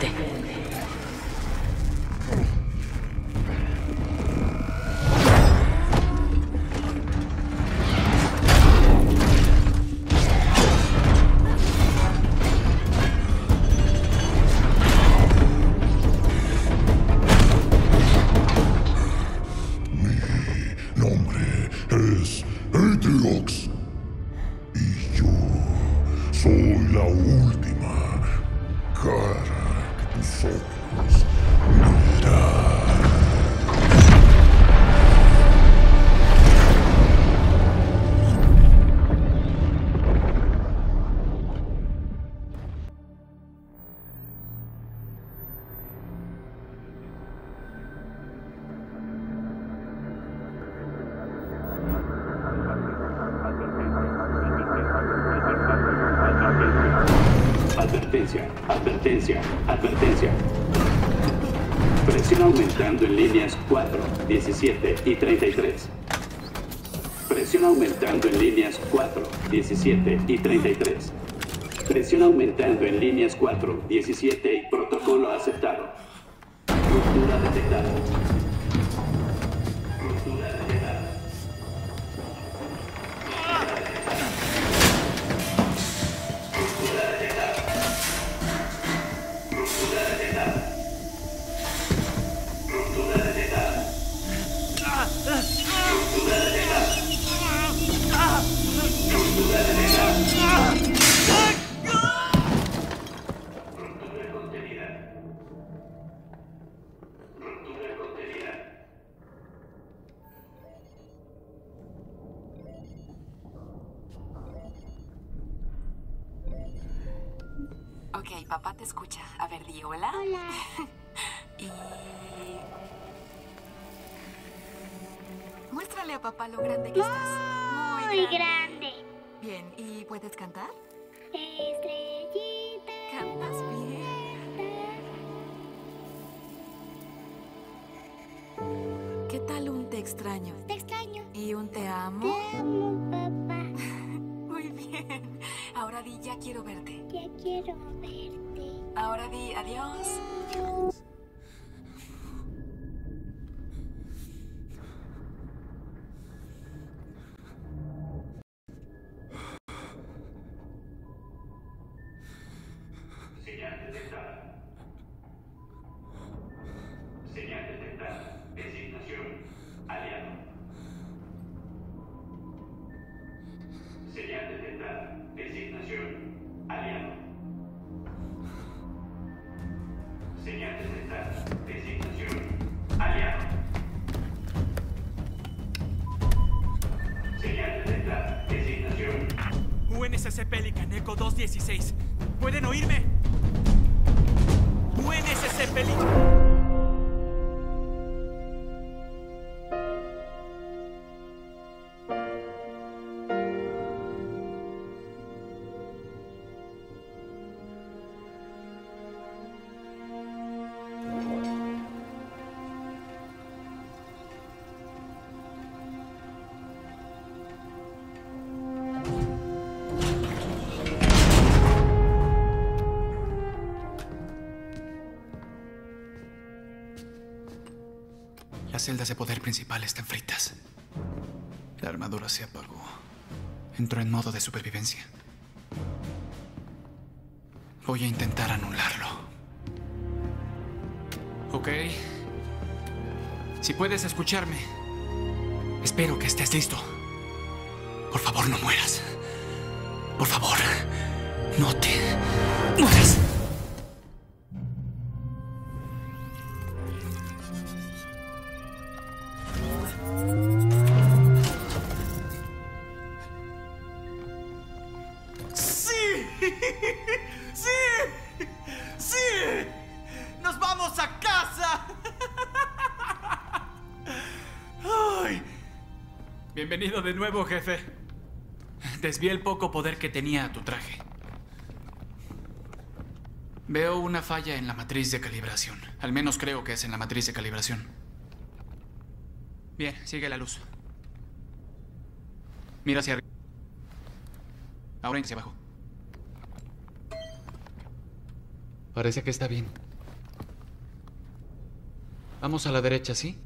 gente. Presión aumentando en líneas 4, 17 y 33. Presión aumentando en líneas 4, 17 y 33. Presión aumentando en líneas 4, 17 y protocolo aceptado. Ok, papá te escucha. A ver, di hola. Hola. Y... Muéstrale a papá lo grande que estás. Muy grande. Bien, ¿y puedes cantar? Estrellita. Cantas bien. ¿Qué tal un te extraño? Te extraño. ¿Y un te amo? Te amo, papá. Ahora di ya quiero verte. Ya quiero verte. Ahora di adiós. Señal UNSC Pelican Echo 216. ¿Pueden oírme? UNSC Pelican. Las celdas de poder principal están fritas. La armadura se apagó. Entró en modo de supervivencia. Voy a intentar anularlo. Ok. Si puedes escucharme, espero que estés listo. Por favor, no mueras. Por favor, no te mueras. Bienvenido de nuevo, jefe. Desvié el poco poder que tenía a tu traje. Veo una falla en la matriz de calibración. Al menos creo que es en la matriz de calibración. Bien, sigue la luz. Mira hacia arriba. Ahora hacia abajo. Parece que está bien. Vamos a la derecha, ¿sí?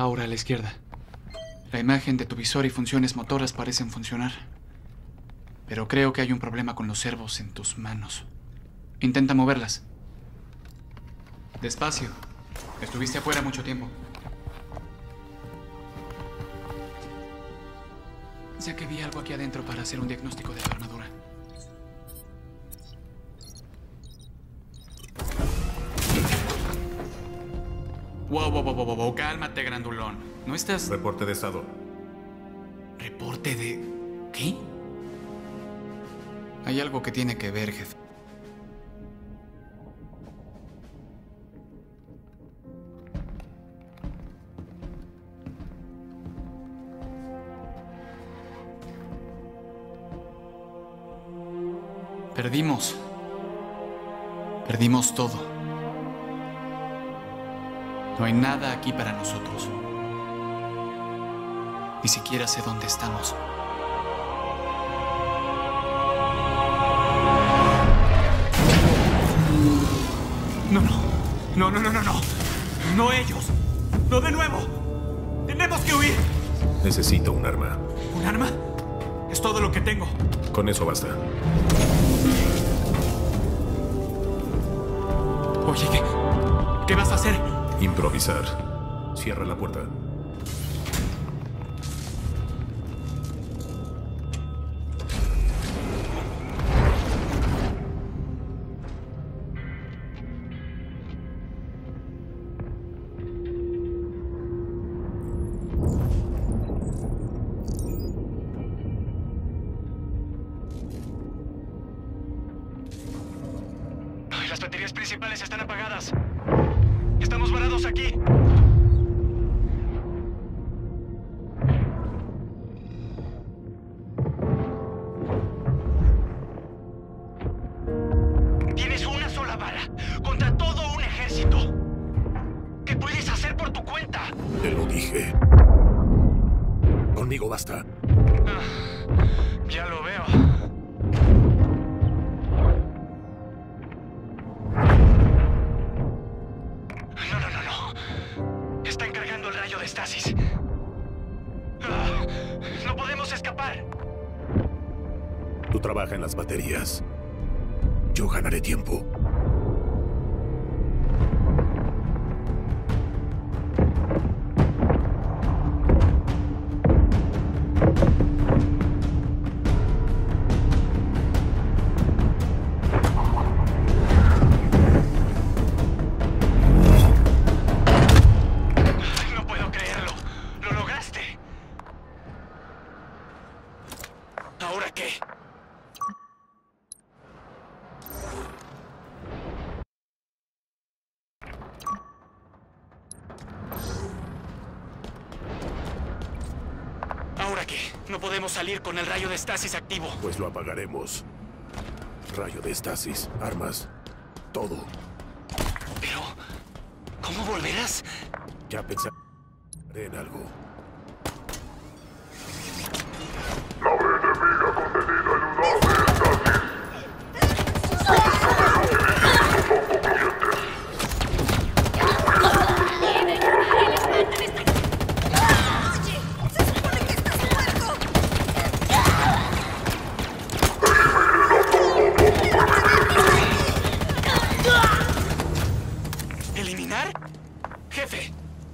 Ahora a la izquierda. La imagen de tu visor y funciones motoras parecen funcionar. Pero creo que hay un problema con los servos en tus manos. Intenta moverlas. Despacio. Estuviste afuera mucho tiempo. Sé que vi algo aquí adentro para hacer un diagnóstico de tu Wow, wow, wow, wow, wow, cálmate, grandulón. No estás. Reporte de estado. ¿Reporte de. qué? Hay algo que tiene que ver, jefe. Perdimos. Perdimos todo. No hay nada aquí para nosotros. Ni siquiera sé dónde estamos. No, no. No, no, no, no, no. No ellos. No de nuevo. Tenemos que huir. Necesito un arma. ¿Un arma? Es todo lo que tengo. Con eso basta. Oye, ¿qué? ¿Qué vas a hacer? Improvisar. Cierra la puerta. Las baterías principales están apagadas. Estamos varados aquí. Tienes una sola bala contra todo un ejército. ¿Qué puedes hacer por tu cuenta? Te lo dije. Conmigo basta. Trabaja en las baterías. Yo ganaré tiempo. ¿Ahora qué? No podemos salir con el rayo de estasis activo. Pues lo apagaremos. Rayo de estasis, armas, todo. Pero, ¿cómo volverás? Ya pensaré en algo.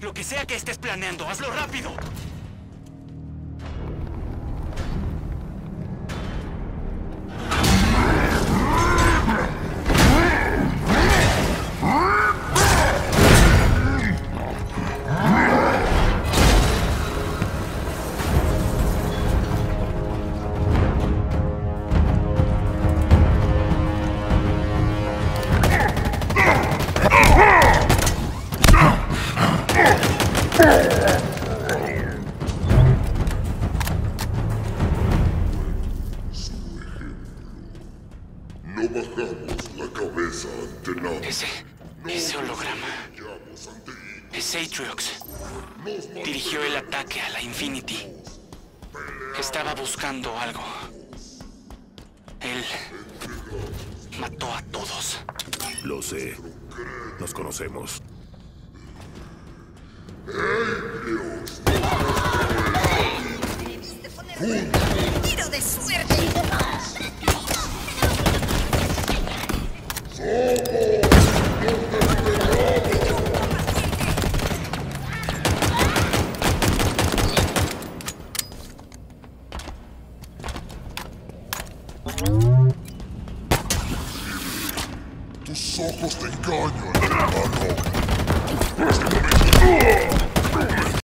Lo que sea que estés planeando, hazlo rápido. Dirigió el ataque a la Infinity. Estaba buscando algo. Él mató a todos. Lo sé. Nos conocemos. ¡Tiro de suerte!